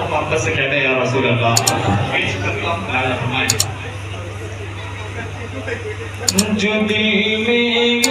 ہم آپ سے کہتے ہیں یا رسول اللہ ہم دعا فرمائیں ہم جو دیں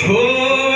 Oh.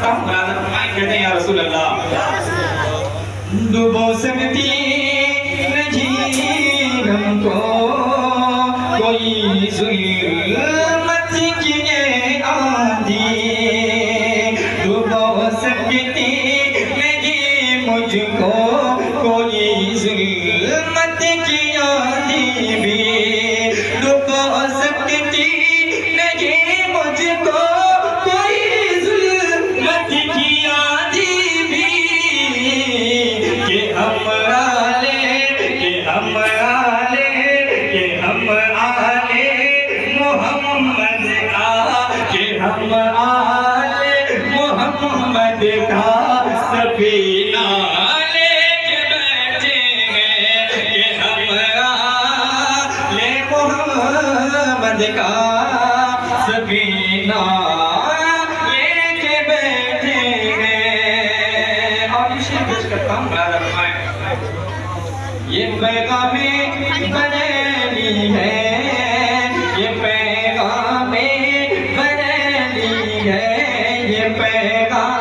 tahu nggak anak main gini ya Rasulullah? Ya Dua bosan صدقہ سبینہ بیٹھے ہیں۔ اور یہ شیر پیش کرتا ہوں یہ پیغام بریلی ہے۔ یہ پیغام ہے۔ یہ پیغام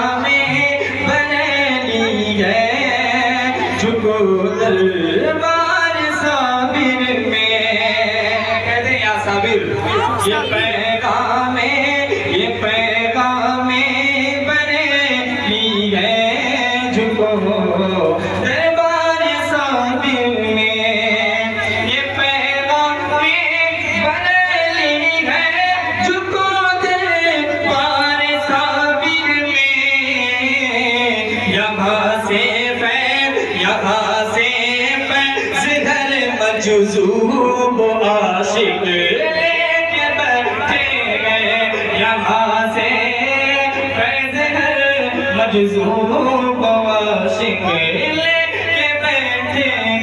یہاں سے میں زہر مجزوب عاشق جزوب و عاشق لے کے بیٹھے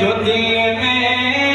جو دل میں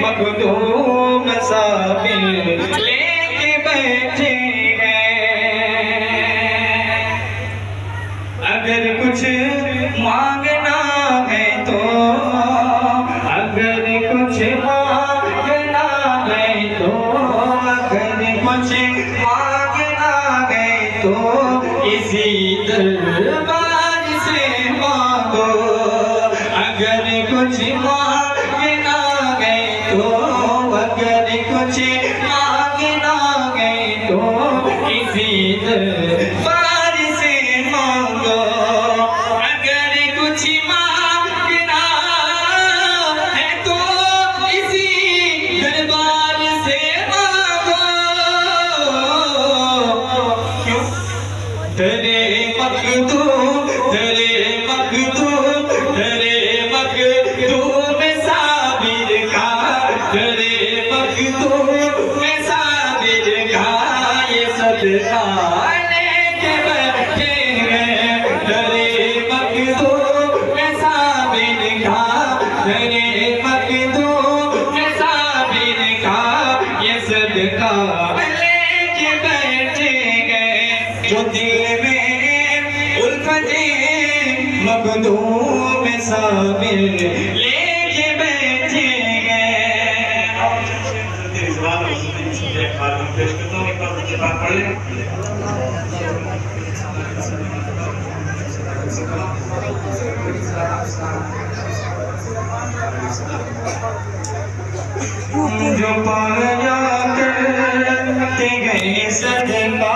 مقدور تو اسی دربار سے مانگو۔ اگر کچھ مانگنا گئے تو، اگر کچھ مانگنا گئے تو، اسی دربار مسافر لے کے بیٹھے جو پار جا کر گئے صدقہ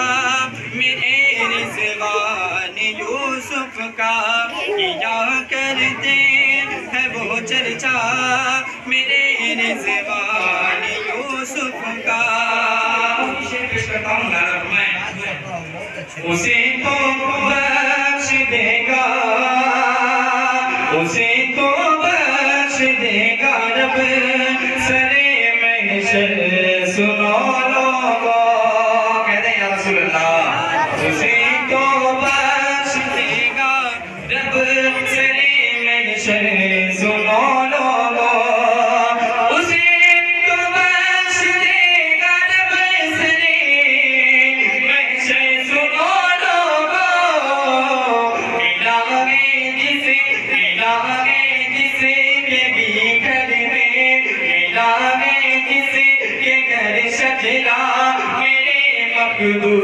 کا میرے سوان یوسف کا کیا کرتے ہے وہ چرچا میرے سوان یوسف کا اسے تو بخش دے گا، اسے تو بخش دے گا رب، سرے محشر، سنو لوگوں রাসূলুল্লাহ